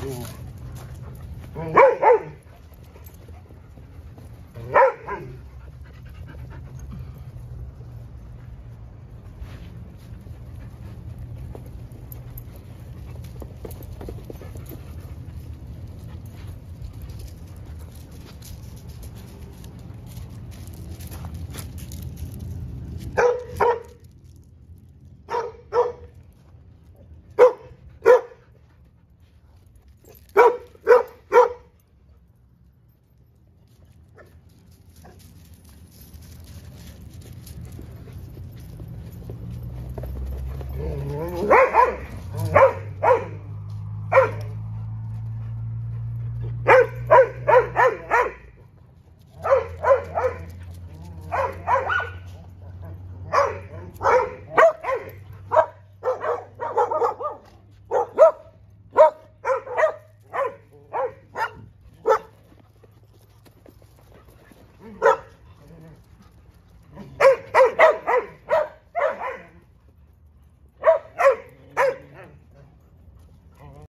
do... Oh,